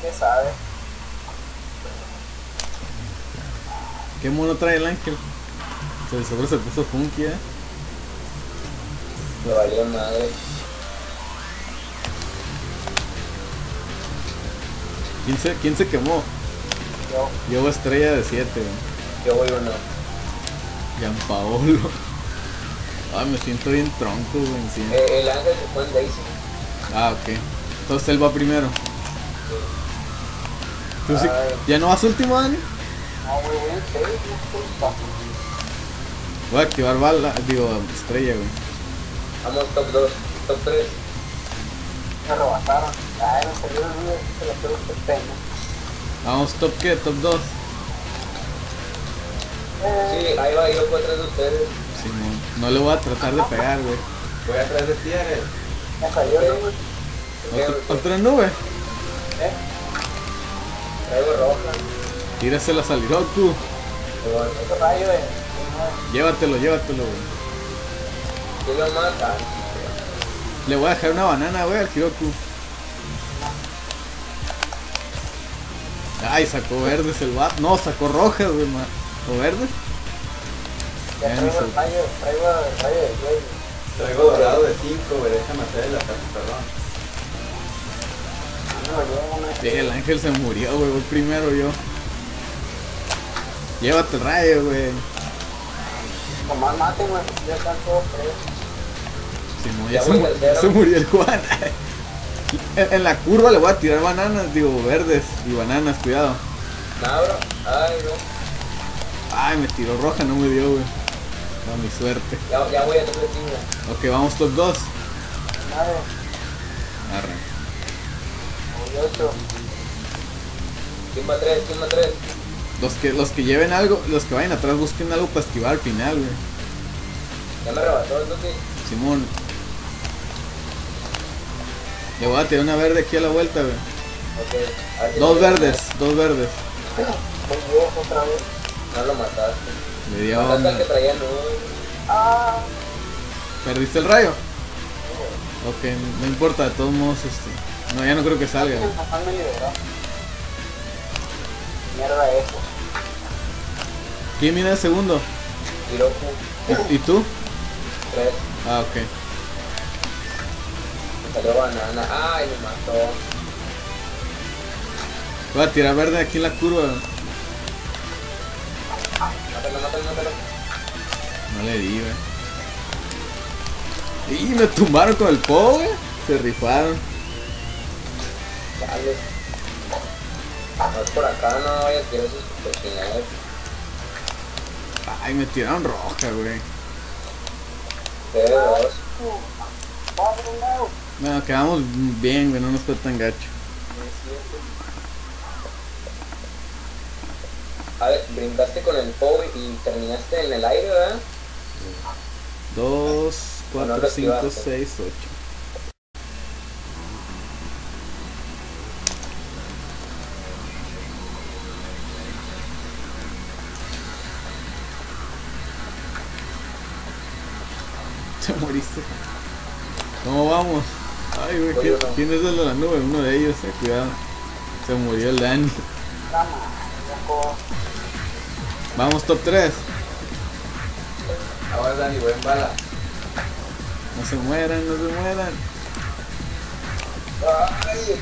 ¿Qué sabe? ¿Qué mono trae el ángel? Se seguro se puso funky, eh. Me valió madre. ¿Quién se, quién se quemó? Yo, Yo estrella de 7, Yo voy uno. Gianpaolo. Ay, me siento bien tronco, güey. Eh, el ángel se fue en Daisy. Ah, ok. Entonces él va primero. ¿Tú sí- Ay. ¿Ya no vas último, Dani? no. Voy a activar bala, digo, estrella, güey. Vamos top 2, top 3. Me rebasaron. Ay, no salió el video, se lo tengo que pena. Vamos, top qué, top 2. Eh, Sí, ahí va, yo voy atrás de ustedes. Simón. No le voy a tratar de pegar, güey. Voy atrás de ti, Ariel. me salió el güey. Otro- Otra nube. Eh, Traigo roja. Tírasela al Hiroku. Pero otro rayo nueve. Llévatelo, llévatelo, güey. ¿Quién lo mata? Le voy a dejar una banana, güey, al Hiroku. Ay, sacó verdes el bat. No, sacó rojas, güey, ma- ¿O verdes? Ya traigo el rayo, traigo el rayo de güey. Traigo dorado de 5, güey, déjame hacer la casa, perdón. Sí, el ángel se murió, güey. Voy primero yo. Llévate el rayo, güey. Tomás mate, güey. Ya están todos presos. Sí, no, ya, ya se, mu se murió el Juan. en, en, la curva le voy a tirar bananas, digo, verdes y bananas, cuidado. Nah. Ay. Ay, me tiró roja, no me dio, güey. No, mi suerte. Ya, ya voy a tope Ok, vamos top 2. Claro. Arranca. 28. ¿Quién va atrás? Los que, los que lleven algo, los que vayan atrás busquen algo para esquivar al final, güey. Ya me arrebató entonces. Simón. Le voy a tirar una verde aquí a la vuelta, güey. Okay. Dos, verdes, dos verdes, dos verdes. Muy otra vez. No lo mataste. Le dio que traía luz. Ah. ¿Perdiste el rayo? No. Ok, no importa, de todos modos este. No, ya no creo que salga. me liberó. Mierda eso. ¿Quién viene el segundo? Hiroku. ¿Y, y tú? 3. Ah, ok. Salió banana. Ay, me mató. Voy a tirar verde aquí en la curva. Mátalo, mátalo, mátalo. No le di, güey. Y me tumbaron con el po, güey. Se rifaron. Chale. Por acá, no vayas a tirar sus oportunidades. Ay, me tiraron roja, güey. Dos. Bueno, quedamos bien, güey. No nos fue tan gacho. A ver, brincaste con el POW y terminaste en el aire, ¿verdad? 2, No, no 4, lo 5, esquivaste. 6, 8. Te moriste. ¿Cómo vamos? Ay, güey, ¿quién, quién es el de la nube? Uno de ellos, eh, cuidado. Se murió el Dani. Vamos, top 3. Ahora Dani, buen bala. No se mueran, no se mueran. Ay.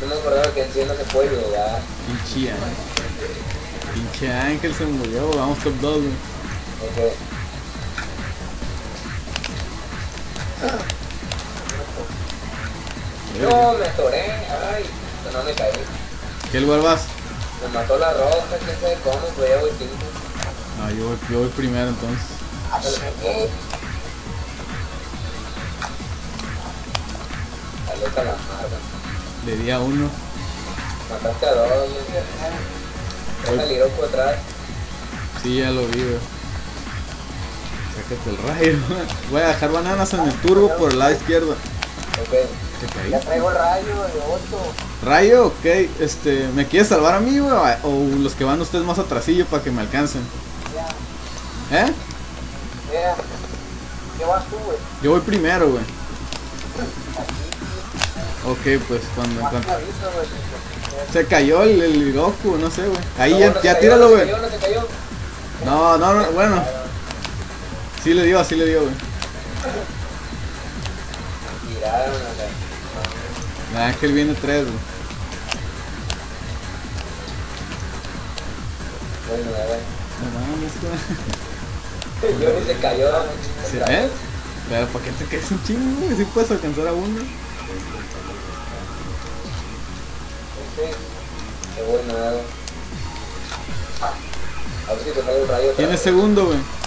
No me acordaba que encima no se puede llegar. Pinche ángel. Pinche ángel se murió. Vamos, top 2, güey. Ok. No, me atoré. Ay, no me caí. ¿Qué lugar vas? Me mató la roja, quién sabe cómo, pero ya voy quinto. No, yo voy, yo voy primero entonces. Le di a uno. Mataste a dos, el Hiroko atrás. Sí, ya lo vi, güey. Sácate el rayo. Voy a dejar bananas en el turbo por el lado izquierdo. Ok. Ya traigo el rayo de 8. Rayo, ok. Este, ¿me quieres salvar a mí, güey? O los que van ustedes más atrasillo para que me alcancen. Ya, ¿Eh? ya. ¿Qué vas tú, güey? Yo voy primero, güey. Ok, pues cuando, si se- cayó el, el Goku, no sé, güey. Ahí No, ya, no ya cayó, tíralo, güey. No, no, no, bueno. Sí le dio, así le dio, güey. Tiraron acá. El ángel viene tres, güey. Bueno, a ver. No mames, güey. Yo ni se cayó. ¿Sí, ¿Eh? Pero ¿para qué te caes un chingo, güey? Si puedes alcanzar a uno. Qué bueno. A ver si te sale el rayo. Tiene segundo, güey.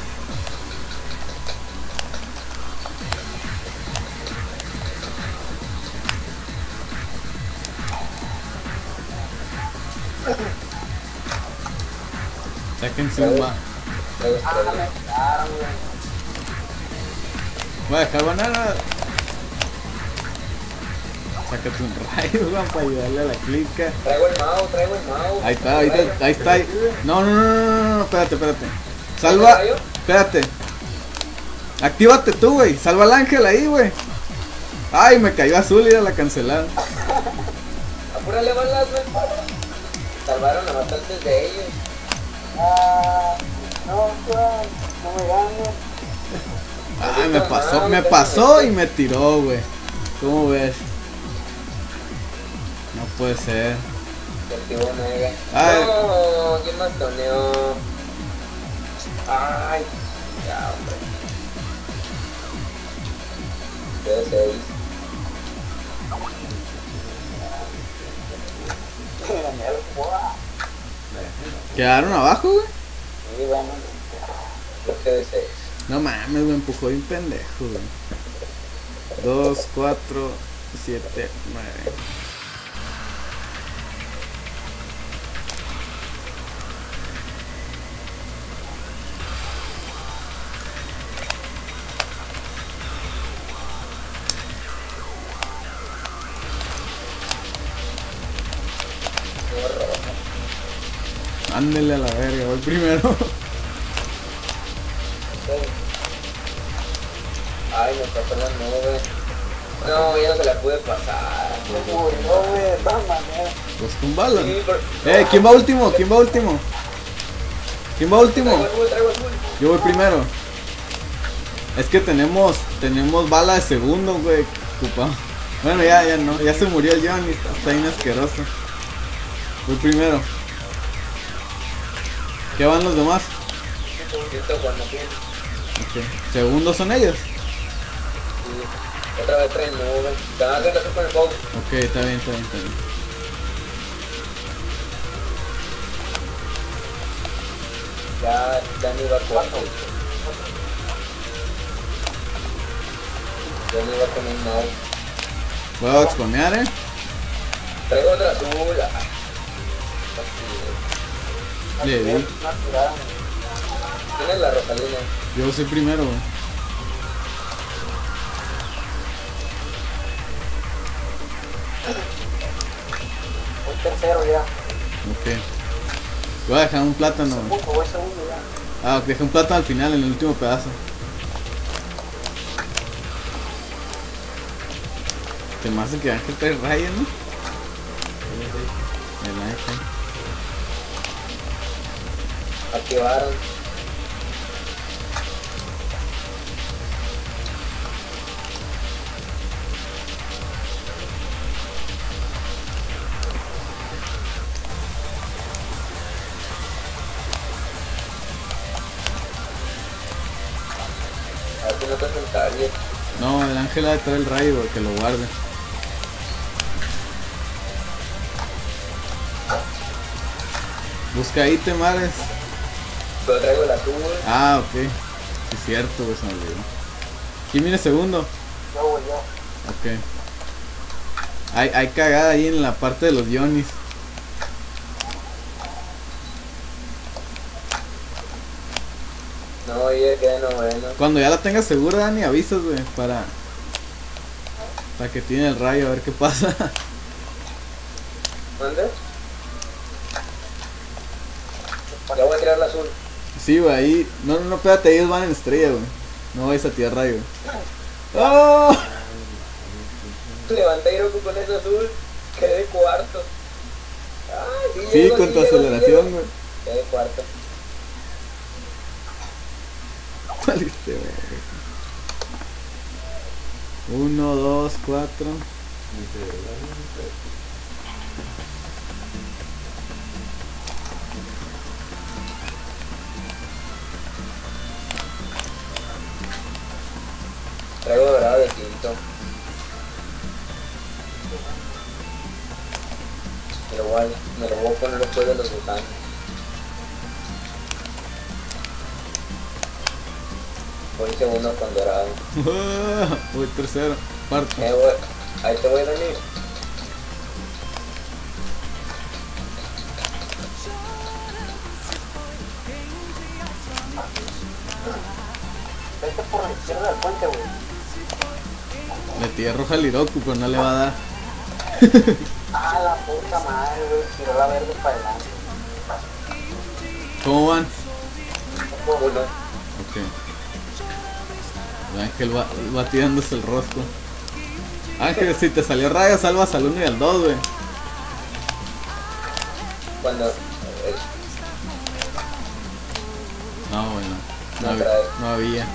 Ah, güey. Voy a dejar banana. Sácate un rayo, güey, para ayudarle a la clica. Traigo el mouse, traigo el mouse. Ahí está, ahí está, ahí está. No, no, no, no, no, no, espérate, espérate. ¿Tiene Salva, espérate. Actívate tú, güey. Salva al ángel ahí, güey. Ay, me cayó azul y ya la cancelaron. Apúrale balas, güey. Salvaron a bastantes de ellos. Ah, no. No me ganes. Ay, me pasó, me pasó y me tiró, güey. ¿Cómo ves? No puede ser. Ay. No, ¿quién más toneó? Ay, ya, hombre. Quedé seis. Mira, mira. ¿Quedaron abajo, güey? Sí, bueno, los quedé seis. No mames, me empujó un pendejo, güey. Dos, cuatro, siete, nueve. Ándele a la verga, voy primero. Ay, me pasó la nube. No, ya no se la pude pasar. Se murió, güey, de todas maneras. Pues con bala. Sí, pero- Eh, ¿quién va último? ¿Quién va último? ¿Quién va último? Traigo azul, traigo azul. Yo voy primero. Es que tenemos, tenemos bala de segundo, güey. Ocupado. Bueno, ya, ya no. Ya se murió el Johnny. Está, está bien asqueroso. Voy primero. ¿Qué van los demás? Siento cuando tiene. Ok. Segundo son ellos. Sí. Otra vez traen nube. Te van a hacer con el. Ok, está bien, está bien, está bien. Ya, ya no iba cuatro. Ya no iba con un mouse. Voy a exponear, eh. Traigo otra azul. Le di. La Rosalina. Yo soy primero, güey. Voy tercero ya. Ok. Voy a dejar un plátano. Segundo, voy segundo ya. Ah, dejé un plátano al final, en el último pedazo. Te me hace que Ángel trae raya, ¿no? No el Ángel ha de traer el rayo, que lo guarde. Busca ahí, te mares. Pero traigo. Ah, ok. Es cierto, güey, se me olvidó. ¿Quién viene segundo? Yo, güey, yo. Ok. Hay, hay cagada ahí en la parte de los Johnnies. No, ya quedé noveno. Cuando ya la tengas segura, Dani, avisas, güey, para... Para que tiene el rayo, a ver qué pasa. ¿Mande? Ya voy a tirar el azul. Sí, güey, ahí... No, no, no, espérate, ellos van en estrella, güey. No vais a tirar rayo. ¡Oh! Levanta Hiroko con ese azul. Quedé cuarto. Ay, sí, Sí, llego, con sí tu llego, aceleración, güey. Quedé cuarto. Valiste, verga. Uno, dos, cuatro. Traigo dorado de quinto. Me lo voy a, me lo voy a poner después de los gusanos. Voy segundo con dorado. Voy tercero. Cuarto. Eh, voy- ahí te voy, Dani. Vete Tiré roja al Hiroku, pero no le va a dar. Ah, la puta madre, güey. Tiró la verde para adelante. ¿Cómo van? Uno. Ok. El Ángel va, va tirándose el rosco. Ángel, si te salió rayo, salvas al 1 y al 2, güey. Cuando. eh, No, bueno. No, No había,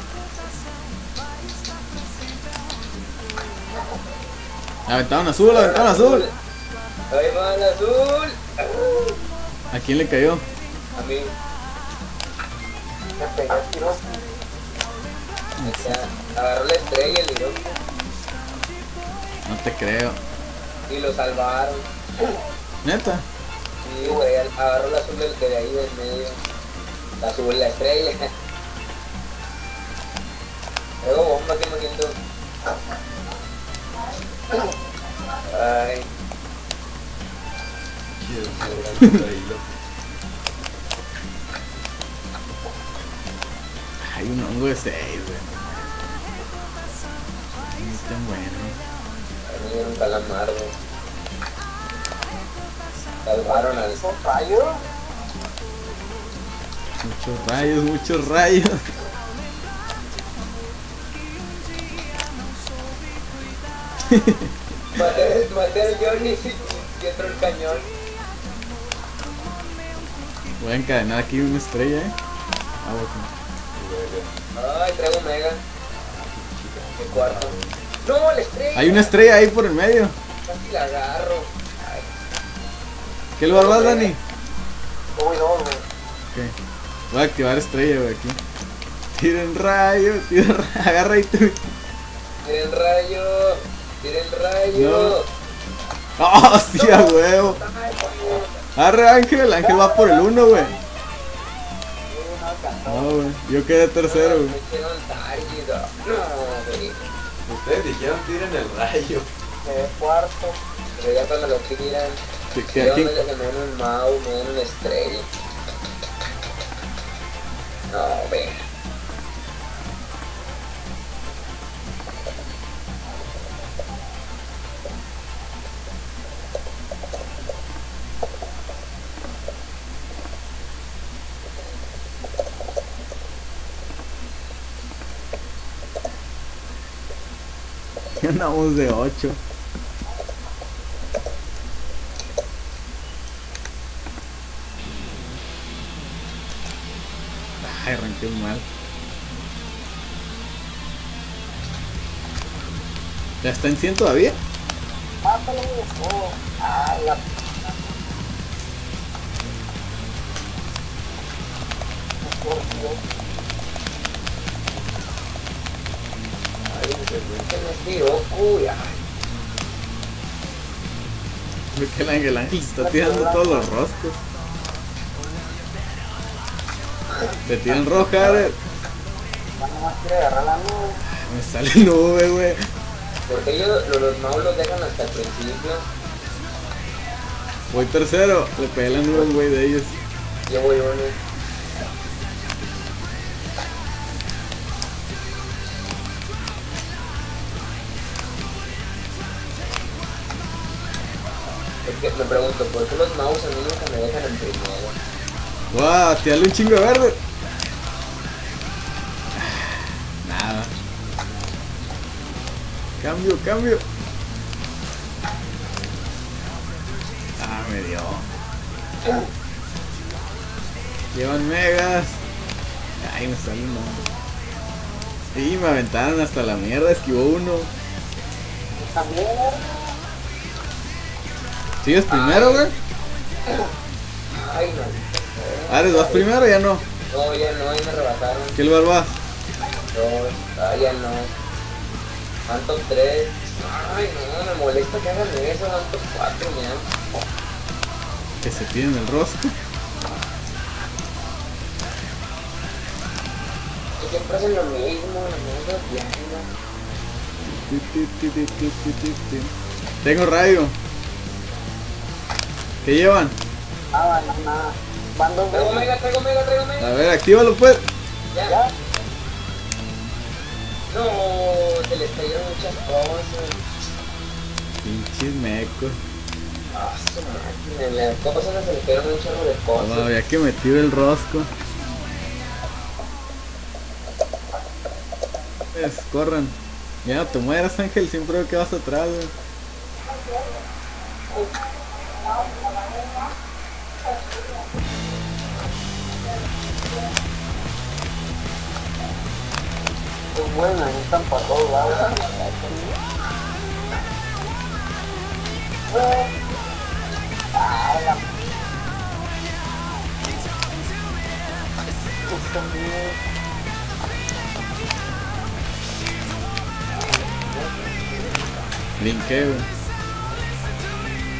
había. Aventaron azul, aventaron azul. Ahí va el azul. ¿A quién le cayó? A mí. Me. O sea, agarró la estrella el Hiroko No te creo. y lo salvaron. Neta. Sí, güey, agarró el azul del de ahí del medio. La azul, la estrella. Luego bomba que me siento. Ay, Hay un hongo de 6, güey. No es tan bueno. a mí un calamar, güey. Salvaron al. ¿Son rayos? Muchos rayos, muchos rayos. Maté, al Johnny y el cañón. Voy a encadenar aquí una estrella, eh. Ah, bueno. Ay, traigo mega. De cuarto. No, la estrella. Hay una estrella ahí por el medio. Casi la agarro. Ay, ¿Qué lugar vas, Dani? Uy, dos, güey. Voy a activar estrella, güey, aquí. Tiren rayo, tiren rayo. Agarra ahí tú. Tira el rayo. Tira el rayo. ¡Oh, sí, a huevo! Güey. Arre, Ángel. Ángel va por el 1, güey. No. No, güey. Yo quedé tercero, güey. Me hicieron target. No, güey. Ustedes dijeron tiren el rayo. Quedé cuarto. Pero ya cuando lo tiran, ¿Qué- qué- yo me, dan un mouse, me dan una estrella. No, ve. Andamos de 8. Ay, arranqué mal. ¿Ya está en 100 todavía? Mátalo, oh. La se me estiró, uy, ay. Ve que el ángel, ángel está tirando todos los roscos. Te tiran roja, Ares. Me sale nube, güey. Porque ellos los, mouse los dejan hasta el principio. Voy tercero. Le nube al güey de ellos. Yo voy uno. me pregunto, ¿por qué los mouse a mí nunca me dejan en primero? Wow, tirarle un chingo verde. Nada. Cambio, cambio. Ah, me dio. Uh. Llevan megas. Ay, me salimos. Y me aventaron hasta la mierda, esquivó uno. También. ¿Sigues primero, güey? Ay, no. Ares, ¿vas primero o ya no? No, ya no, ya me rebasaron. ¿Qué lugar vas? No, ah, ya no. Phantom 3. Ay, no, me molesta que hagan eso. Phantom 4, ya. Que se piden el rosco. Que siempre hacen lo mismo, lo mismo, ti. Tengo radio. ¿Qué llevan? nada, no, nada. Van dos Traigo mega, traigo mega, traigo mega. A ver, actívalo pues. Ya. Ya, No, se les cayeron muchas cosas. Pinches mecos. Ah, su en las cosas se les cayeron un chorro de cosas. Todavía que me tiro el rosco. Pues, corran. Ya no te mueras, Ángel. Siempre veo que vas atrás, güey. Bueno, ahí están para todos lados. Ah, la... Güey.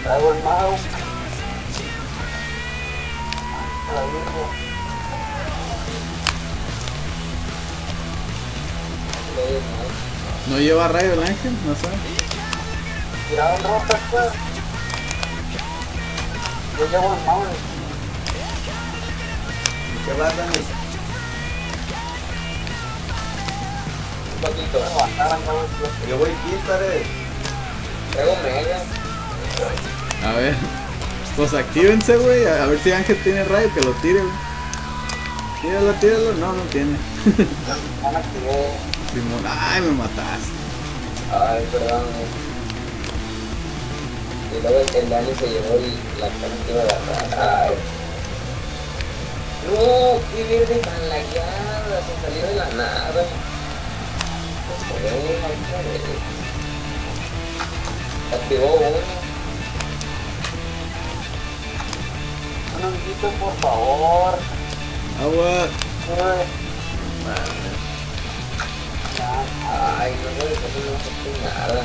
Traigo el mouse. La No lleva rayo el Ángel, no sé. Tiraron rosas, pues. Yo llevo el mouse. ¿Qué vas, Dani? Un poquito. Yo voy quítale. Traigo mega. A ver. Pues actívense, güey. A a ver si Ángel tiene rayo, que lo tire, güey. Tíralo, tíralo. No, no tiene. Ay, me mataste. Ay, perdón. Y luego el, el Dani se llevó el, la cantiva de atrás. Ay. No, qué verde tan lagueada, se salió de la nada. Pues. Activó uno. Un honguito, por favor. Agua. Eh, ya. Ay, no puede ser, no sé nada.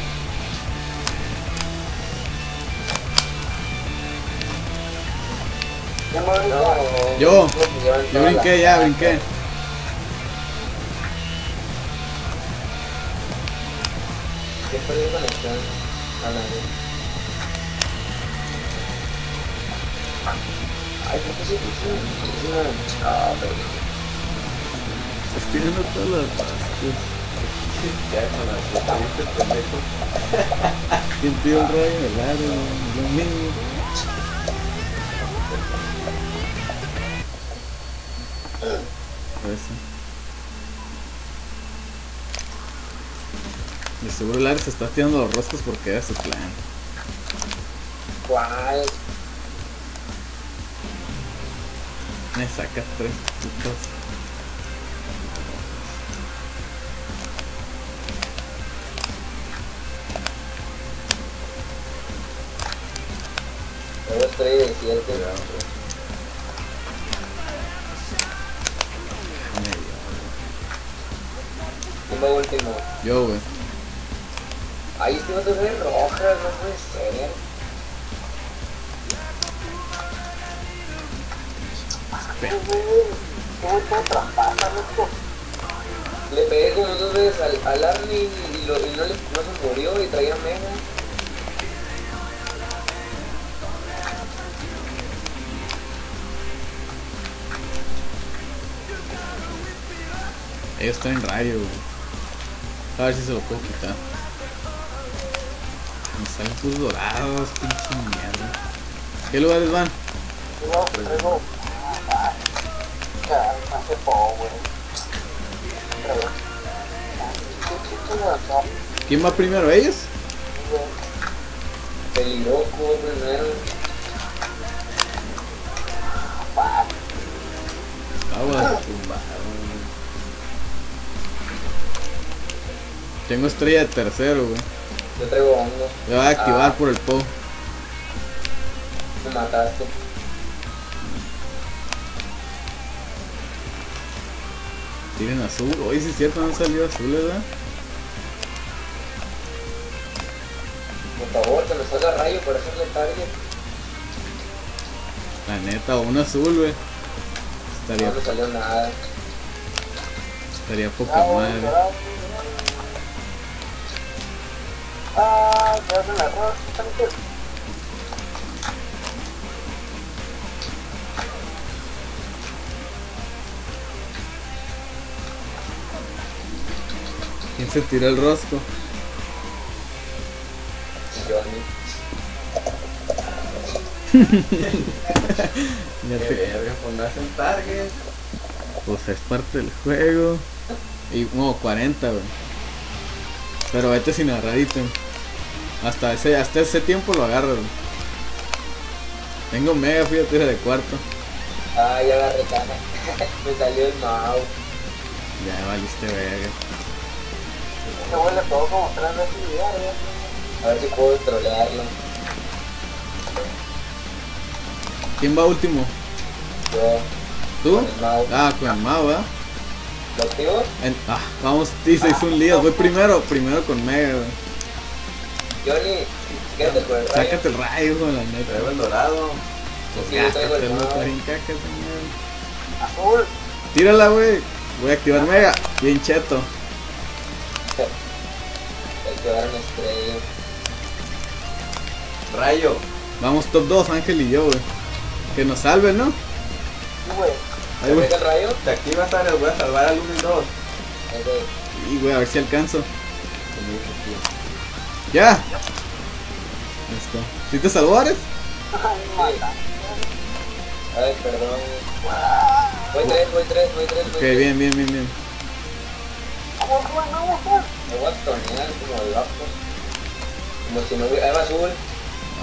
Ya me voy No, a Yo. llevan Yo brinqué ya, brinqué. Yo perdí conexión a la vez. Ay, ¿por qué se puso Ah, pero... Estoy viendo todas las. Ya con las saliste, pendejo. ¿Quién pidió el rayo? El aro, lo mismo. Eso. De seguro el se está tirando los roscos porque era su plan. ¿Cuál? Me saca tres putos. Estoy de 7. ¿Quién va último? Yo, güey. Ahí este vato se ve roja, no puede ser. Le pegué como dos veces al, al Arnie y, lo, y no, le, no se murió y traía mega. Ellos están en radio, güey. A ver si se lo puedo quitar. Me salen tus dorados, pinche mierda. ¿Qué lugares van? Yo traigo... Hace poco, güey. ¿Quién va primero? ¿Ellos? Peligroso primero. Aguas, Tengo estrella de tercero, güey. Yo traigo hongo. Le voy a activar Ah. por el PO. Me mataste. Tienen azul. Hoy sí es cierto, no han salido azules, ¿verdad? Por favor, que me salga rayo para hacerle target. La neta, un azul, güey. Estaría, No me salió nada. estaría poca Bravo, madre. bravo, Ah, ya hacen la rosa. ¿Quién se tiró el rosco? Johnny. Ya te... verga, pues target. Pues es parte del juego. Y, no, 40, güey. Pero vete sin agarrar ítem. Hasta ese, hasta ese tiempo lo agarro. Tengo mega, fíjate, de cuarto. Ah, ya agarré caja. me salió el Mao. Ya valiste verga. Como tres veces ya. A ver si puedo trolearlo. ¿Quién va último? Yo, ¿Tú? con el Mao. Ah, con el Mao, ¿verdad? ¿Lo activo? En- ah, vamos, se hizo un lío. Voy primero, primero con Mega, güey. Johnny, quédate con el rayo. Sácate el rayo, güey, la neta. Traigo el dorado. Sí, yo traigo el güey. Azul. Tírala, güey. Voy a activar Mega. Bien cheto. Hay que dar una estrella. Rayo. Vamos top 2, Ángel y yo, güey. Que nos salven, ¿no? Sí, güey. Ahí, güey. ¿Pega el rayo? Te activas, Ares, voy a salvar al 1 y 2. Ok. Y, güey, a ver si alcanzo. Ya. Listo. ¿Sí te salvó, Ares? Ay, perdón. Voy tres, voy tres, voy tres, voy Ok, tres. bien, bien, bien, bien. Me voy a tonear como el. Como si no hubiera... Ahí va azul.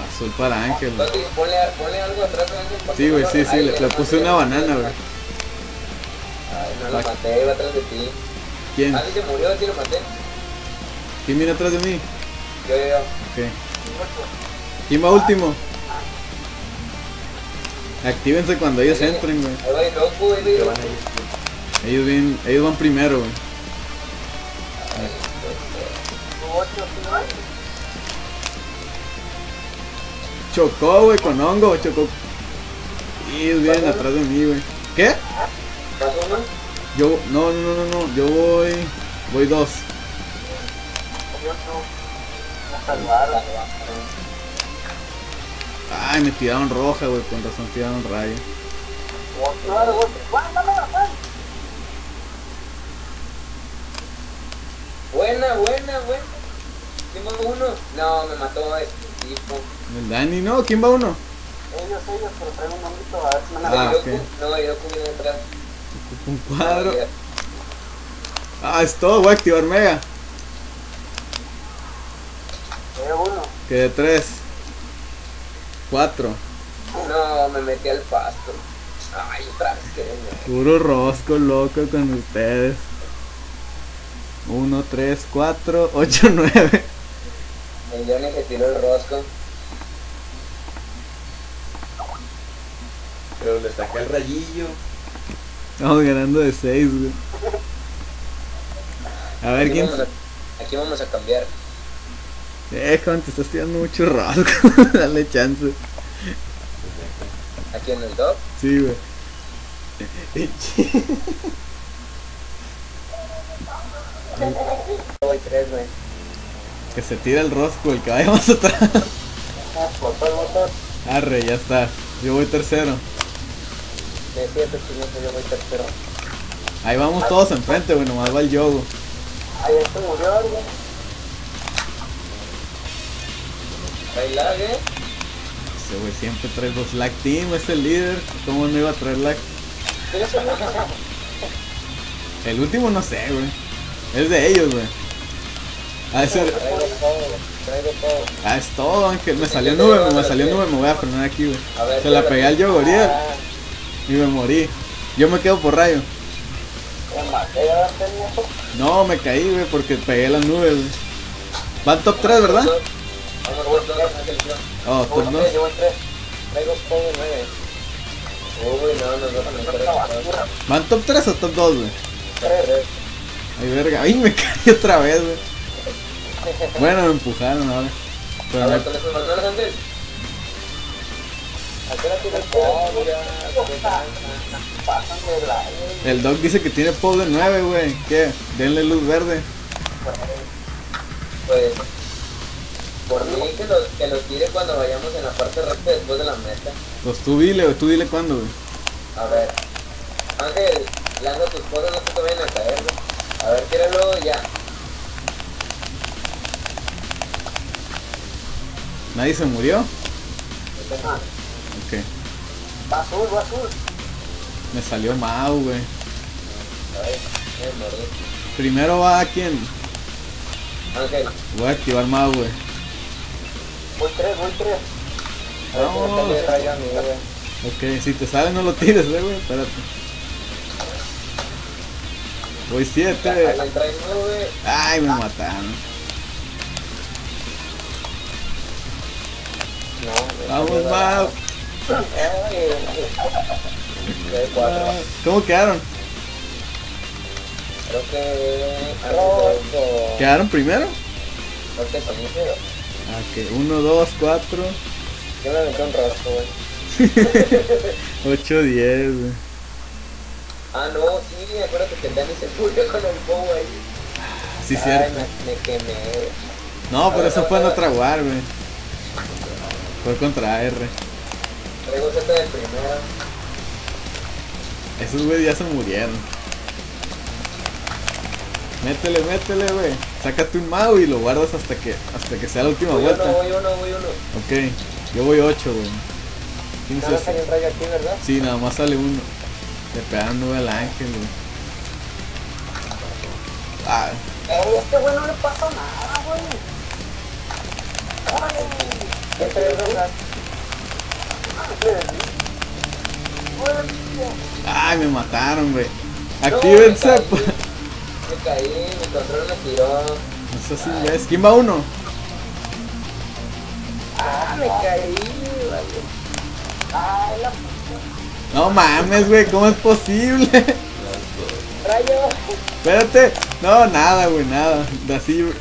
Azul para Ángel. Toti, ponle, ponle algo atrás de Ángel. para Sí, güey, sí, sí. Le, puse una banana, güey. Ay, no lo maté, iba atrás de ti. ¿Quién? Ah, sí se murió, sí lo maté. ¿Quién viene atrás de mí? Yo, yo, yo. Ok. ¿Quién va último? Actívense cuando ellos entren, güey. Ellos, vienen, ellos van primero, güey. Chocó, güey, con hongo, chocó. Y ellos vienen atrás de mí, güey. ¿Qué? ¿Pasó uno? Yo, no, no, no, no, yo voy, voy dos. Salvaron. Ay, me tiraron roja, güey, con razón tiraron rayo. Buena, buena, buena. ¿Quién va uno? No, me mató este tipo. El Dani, no, ¿quién va uno? Ellos, ellos, pero traigo un momento a ver si me la Ah, Yo ok. cu- No, yo comí detrás. Un cuadro. Ah, es todo, voy a activar Mega. Traigo uno. Quedé tres. Cuatro. No, me metí al pasto. Ay, otra vez que Puro rosco loco con ustedes. Uno, tres, cuatro, ocho, nueve. El Johnny se tiró el rosco. Pero le saqué el rayillo. Estamos ganando de seis, güey. A ver Aquí quién. vamos a, aquí vamos a cambiar. Eh, Juan, te estás tirando mucho rosco. Dale chance. Aquí en el top. Sí, güey. Voy tres, güey. Que se tira el rosco, el que vaya más atrás. Botón. Arre, ya está. Yo voy tercero. De siete, chingos, yo voy tercero. Ahí vamos todos enfrente, güey. Nomás va el yogo. Ahí se murió alguien. Lag, eh. Ese güey siempre trae dos lag team, es el líder. ¿Cómo no iba a traer lag? El último no sé, güey. Es de ellos, güey. Ah, ese- Traigo todo. Traigo todo. ah, es todo, Ángel. Me salió nube, me salió nube. Me voy a frenar aquí, güey. Se la pegué al yogo, Ariel, Ah, y me morí. Yo me quedo por rayo. No, me caí, güey, porque pegué las nubes, güey. Van top 3, ¿verdad? Oh, top 2. Llevo el 3. Traigo todo de 9. Uy, no, nos van a meter Esta a basura. ¿Van top 3 o top 2, güey? 3. Ay, verga. Ay, me caí otra vez, güey. Bueno, me empujaron ahora. Pero A ver, con esos el dog dice que tiene pole de 9, güey. ¿Qué? Denle luz verde. Pues, por mí que lo, que lo tire cuando vayamos en la parte recta después de la meta. Pues tú dile. Tú dile cuándo, güey. A ver, Ángel, lanza tus cosas, no se te vayan a caer, güey. A ver, tíralo ya. ¿Nadie se murió? Ah, Ok. Va azul, va azul. Me salió Mau, güey. Primero va a quién? Ángel, Voy a activar Mau, güey. Voy 3, voy 3. Vamos. a güey. Ok, si te sale no lo tires, güey. Espérate. Voy 7. Ángel trae nueve. Ay, me mataron. No, Vamos, Mau. Ah, ¿Cómo quedaron? Creo que... ¿Quedaron primero? Creo que sí. Ah, Ok, 1, 2, 4, Yo me aventé un rojo, güey. 8, 10, güey. Ah, no, sí, acuérdate que el Dani se murió con el bow ahí. Sí, Ay, cierto. me, me quemé. No, pero eso fue en otra war, güey. Fue contra R. Traigo Z del primero. Esos güey ya se murieron. Métele, métele, güey. Sácate un Mau y lo guardas hasta que hasta que sea la última Voy vuelta. uno, voy uno, voy uno. Ok, yo voy 8, güey. ¿Quién es sale un rayo aquí, ¿verdad? Sí, nada más sale uno. Le pegaron nube al ángel, güey. Ah, Ey, este güey no le pasa nada, güey. Órale. ¿Qué tres rojas? ay, me mataron, güey. Actívense. No, me caí. Mi control me tiró. No sé si ves. ¿Quién va uno? Ah, me caí, vale. Ay, la No mames, güey, ¿cómo es posible? rayo. Espérate. No, nada, güey, nada. De Así, güey.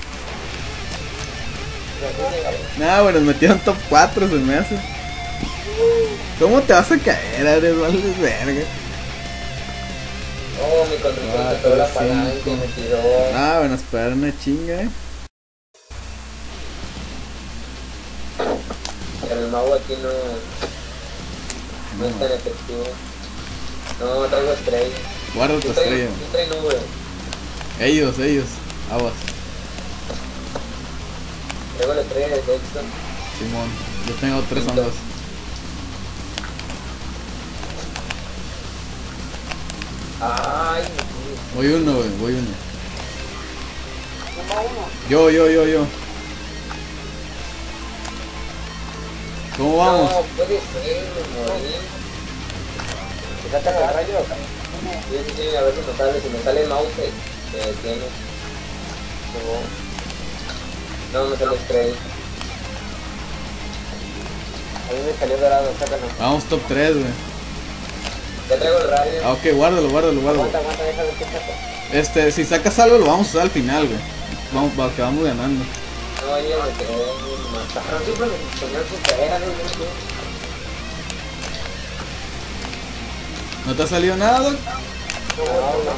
Nada, güey, nos metieron top 4, se me hace. ¿Cómo te vas a caer, Ares? Vales verga. Oh, mi se Cuatro, pegó la palanca y me tiró. Ah, bueno, esperar una chinga, eh. El mago aquí no, no es tan efectivo. No, traigo estrella. Guarda tu estrella. yo traigo nube. Ellos, ellos. Aguas. Traigo la estrella de Dexter. Simón. Yo tengo tres ondas. Ay, Voy uno, güey, voy uno. Yo, yo, yo, yo. ¿Cómo vamos? No, puede ser. Fíjate en el rayo. Sí, sí, sí, a ver si me sale, si me sale mouse, se detiene. No, me sale estrella. A mí me salió dorado, sácalo. Vamos top 3, güey. Ya traigo el radio. Ah, ok, guárdalo, guárdalo, guárdalo. Aguanta, aguanta, saco. Este, si sacas algo lo vamos a usar al final, güey. Vamos, va- que vamos ganando. No, ya me quedé. Siempre me no. ¿No te ha salido nada, Doc? No, no.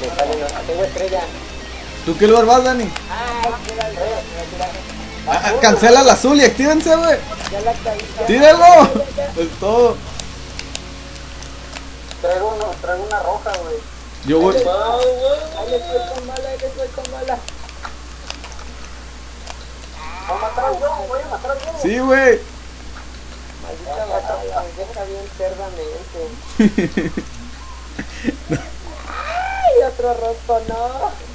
Me sale una. Tengo estrella. ¿Tú qué lugar vas, Dani? Ay. Ah, ah, cancela el azul y actívense, güey. ¡Tíralo! Es todo. Traigo, uno, traigo una roja, güey. Yo voy. Ay, le estoy con mala, le estoy con mala. Voy a matar al huevo, voy a matar al huevo. Sí, güey. Maldita batalla, me deja bien cerdamente. Ay, otro rojo, no.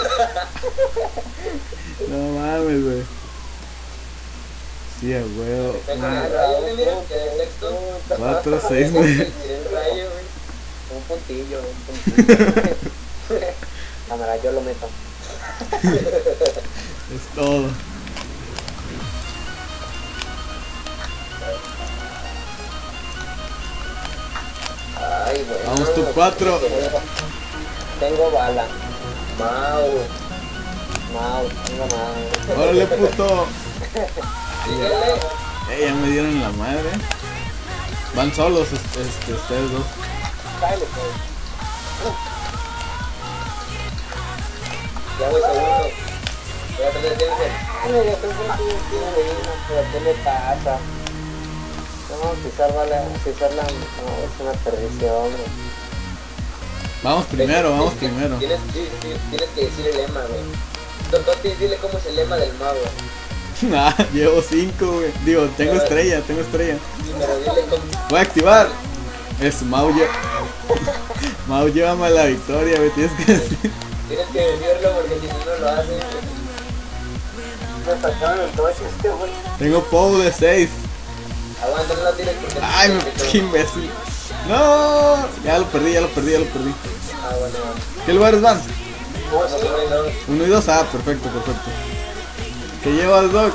No mames, güey. Sí, a huevo. Tengo el rayo, mira, que de sexto. Cuatro, seis, nueve. Un puntillo, un puntillo. Cámara, yo lo meto. Es todo. Ay, bueno. Vamos tú cuatro. Tengo bala. Mau. Mau, tengo Mau. Órale, puto. Eh, ya me dieron la madre. Van solos este, este, ustedes dos. Dale, pues. Ya voy segundo. Voy a tener tiempo. Dejé un poquito pero ¿qué le pasa? No, pisar bala, pisar la... No, es una perdición, güey. Vamos primero, vamos primero. Tienes, que decir el lema, güey. Don Toti, dile cómo es el lema del mago. Ah, llevo cinco, güey. Digo, tengo estrella, tengo estrella. Voy a activar. Es Mau, lle- Mau, llévame a la victoria, güey. Tienes que. Tienes que decirlo porque si no, lo haces. Me sacaron el coche este güey. Tengo Pou de 6. Aguanta, tires porque... Ay, me qué imbécil. No, ya lo perdí, ya lo perdí, ya lo perdí. Ah, bueno. ¿Qué lugares van? Uno y dos. Uno y dos, ah, perfecto, perfecto. ¿Qué llevas, Doc?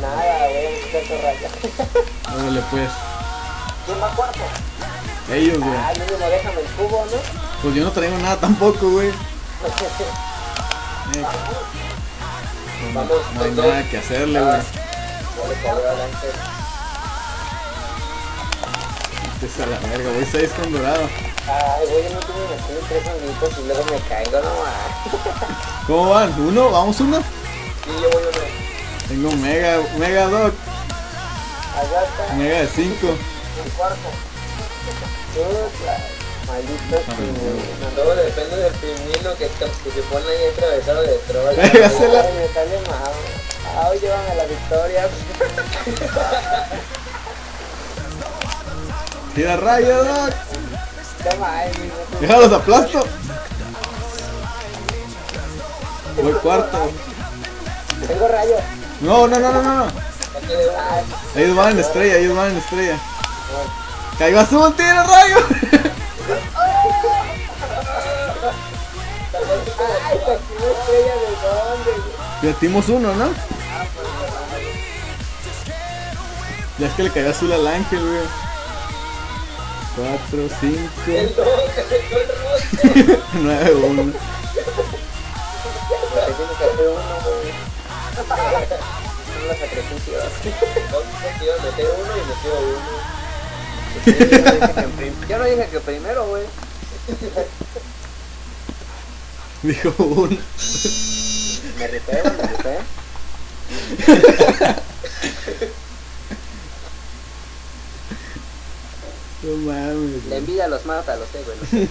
Nada, buscar tu raya. Órale, pues. ¿Quién va cuarto? Ellos, güey. Ah, mínimo déjame el cubo, ¿no? Pues yo no traigo nada tampoco, güey. Eh, Vamos, no hay nada que hacerle, güey. Este es a la verga, voy 6 con dorado. Ay, güey, yo no tuve haciendo tres amiguitos y luego me caigo nomás. ¿Cómo van? ¿Uno? ¿Vamos uno? Yo uno. Tengo Mega, Mega Doc. Allá está. Mega de 5. El cuarto. Maldito. Todo depende del pingüino que, que se pone ahí atravesado de troll. Pégasela. Me sale mal. Ah, hoy llévame a la victoria. Tira rayo, Doc. Toma, mi- Déjalos aplasto. Voy cuarto. Tengo rayo. No, no, no, no, no. Ellos van en estrella, ellos van en estrella. Caigo azul, tira rayo. Ay, una estrella de dónde. uno, ¿no? Ya es que le cayó azul al ángel, güey. 4, 5, El dos, el dos rojo. 9, 1. Son los sacrificios. Dos quiero meter uno y metió uno. Yo no dije que primero, güey. Dijo 1. Me güey, me rifé. No mames. La envidia los mata, lo sé, güey.